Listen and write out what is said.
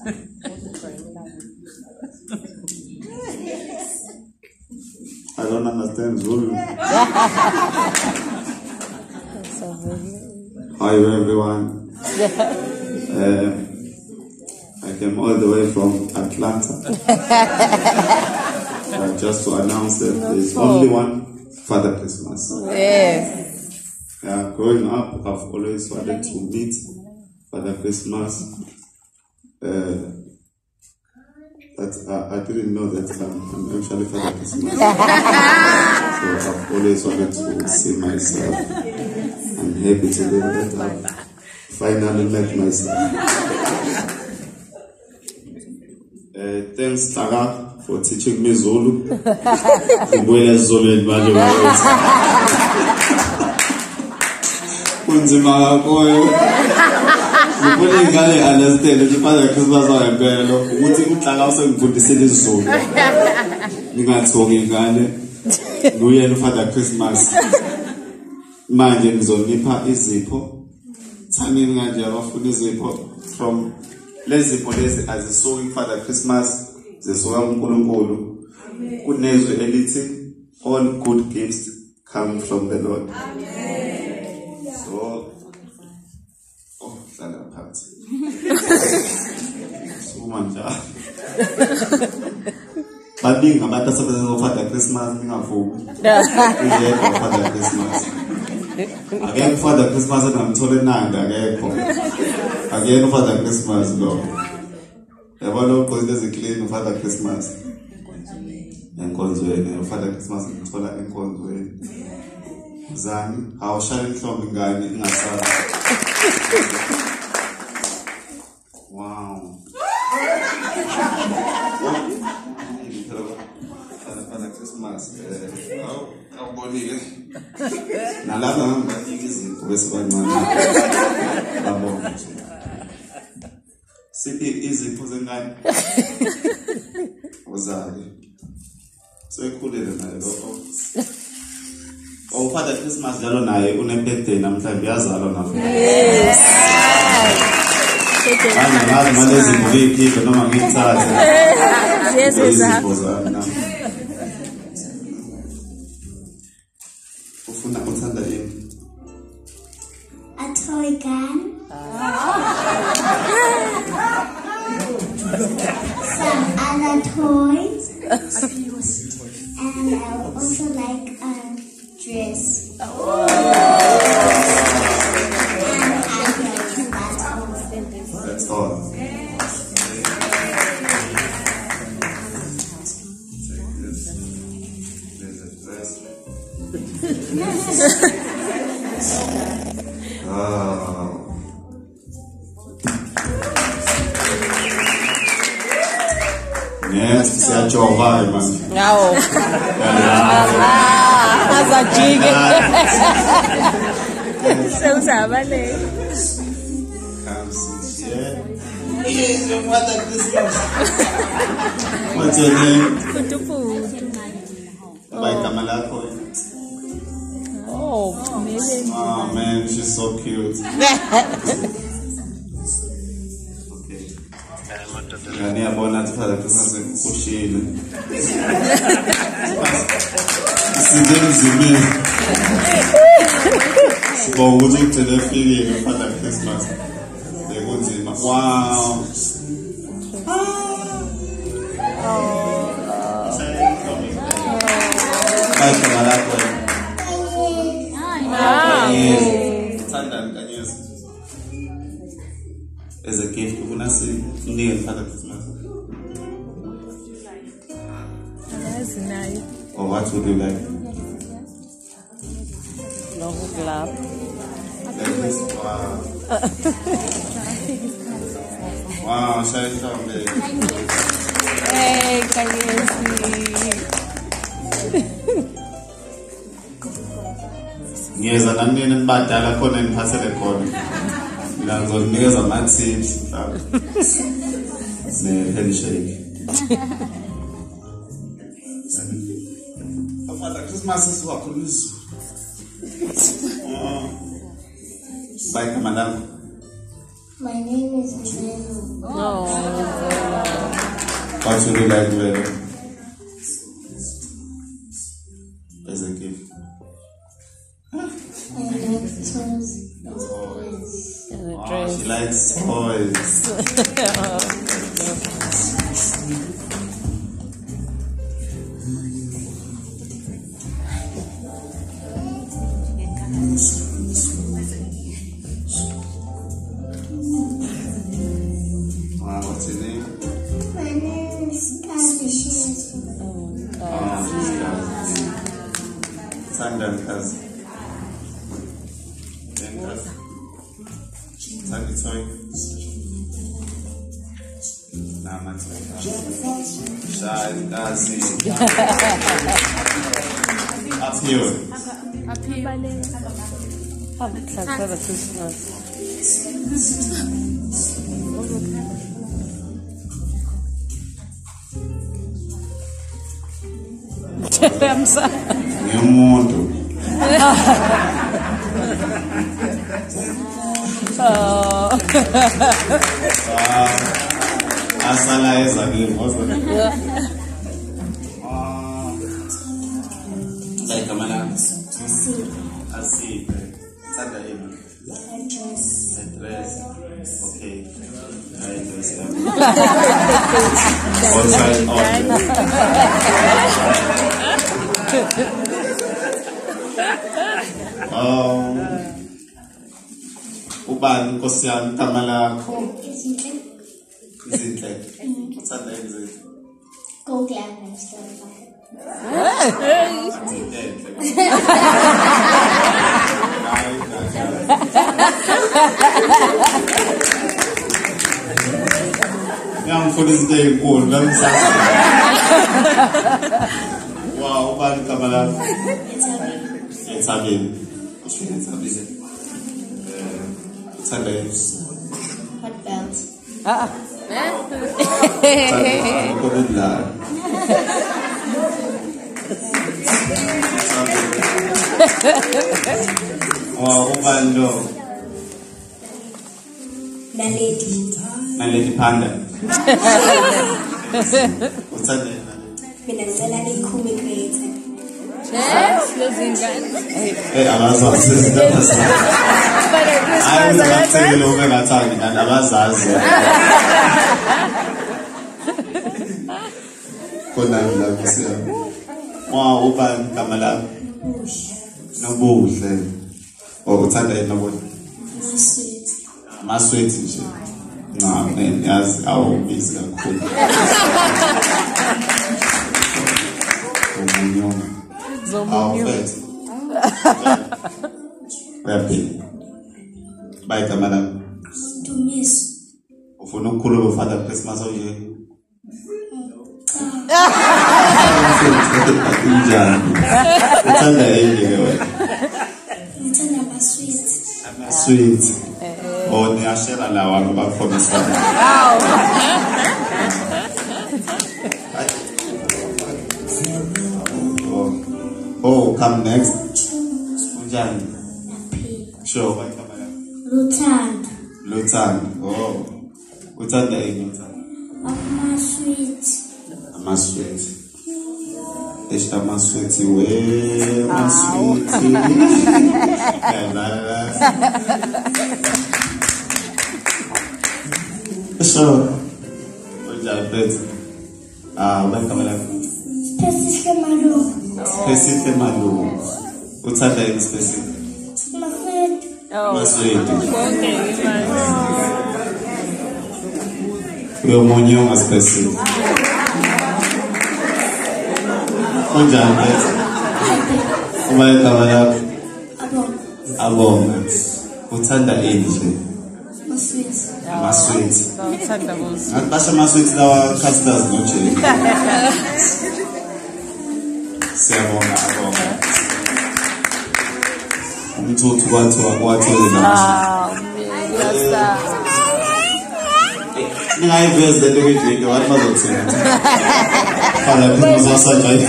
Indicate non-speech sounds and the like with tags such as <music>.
I don't understand Zulu. Hi everyone. Uh, I came all the way from Atlanta. uh, just to announce that there's only one Father Christmas. Yes. Yeah, growing up, I've always wanted to meet Father Christmas. Uh, but I, I didn't know that um, I'm actually Father Christmas. so I've always wanted to see myself. I'm happy to do that. I've finally met myself. Uh, thanks, Tara, for teaching me Zulu. <laughs> kunzima kakhulu. Ngifuna ingane understand ukuthi father christmas wangempela ukuthi uhlaka usengifundisile isizulu. Ngingathoki ingane nguyena ufather christmas manje ngizonipha izipho. Thanini kanje abafuna izipho from lezi zipho lezi azisuki kufather christmas zisuka kunkulunkulu. Kunezwi elithi all good gifts come from the lord. So oh hlala phansi suma njalo baningi abantu asebenza ngofather christmas ningavumi uyedwa ufather christmas akekho ufather christmas engamthola enanda akekho akekho ufather christmas. Lo yabona ugqokile eziclean ufather christmas enkonzweni ufather christmas ngithola enkonzweni zani awushaya inhlombe ingane ingasazi wow. Christmas awu awubonile nalapha ngibanika izinto bese bancane babona nje siphi izipho zengane uzali sekhulile naye lo Oh, awuphatha christmas njalo naye unebirthday namhlanje uyazalwa nafuangazi malezimbo iyikhiphe noma ngiyithathe zami. Ufuna uthanda ini toy gun. Ah. Some other toy. ah. Yes, se a vai mano Não. Alá, azadinha. Você usava lei. com your Oh. Oh man, she's so cute. ngane yabona athi father christmas kushile isinde emzimeni sibonga ukuthi ugcine efikile father christmas. Bekunzima wow sinike father christmas Yazi nayo. or what would you like Nokuglove. like this wow wow shaya inhlombe Hey, kanyesi. ngiyeza nanini nibadala khona niphathele khona mina ngizokunikeza ama-tips um, ne-handshake Father Christmas isiwakhuluma izulu bayigama lakho My name is Zulu. Oh. What would you like better? Dress. toys. Wow, what's your name? My name is Kazi. Oh, she's Kazi. Sandal Kazi. I'm. Ngiyomuntu. Oh. Asala ezakini wazona. Yeah. Ah. Like kamala. Asiphe. Thanda yini? Dress. A. Okay. Hayi dress. Oh. ubani inkosi yami igama lakho? Izinhle uthanda izinhle ngiyangifuna izinto ey'nkulu namsasa wow ubani igama lakho? Ethabeni. Ethabeni. Ushile ethabeni. Uthanda yini hot belt. Ah. kodudlala wow ubani lo Naledi. naledi phanda uthanda <laughs> yini naledi Mina ngicela ikhumi creator. abazazi ayiuzathele ubengathandi kanti abazazi. Konami lapho siyam wa ubani gama lami? Nobuhle. Or uthanda yini nobona amaswethi nje. Nca yazi awubizi kakhulu. En fait. Rapide. Baita madame. Tumis. Ufuna ukukhuluma ufana Christmas onje. <laughs> Injani? Uthanda yini ke. Ama la. Wow. Sam next. Unjani? Sure, bye kamera. Luthando. Luthando. Oh. Uthanda yini uthando? Ama sweet. Ama sweet. Esta ama sweet we. Ama sweet. So, unjani beth? Ah, bye kamera. Pesiske maluku. Recife é Maru. O Tadeu do Recife. Macedo. o mais específico. Onde andas? Como é que trabalha? Abonga. Uthanda ini nje? Amasweet. Amasweet. Ngathi basho amasweet lawa khasidazi nojeni. Siyabonga abonga umthuthu kwathiwa Ah, Rasta. ningayivezi lento kwividiyo wathi bazothina fana phi bazowasanjani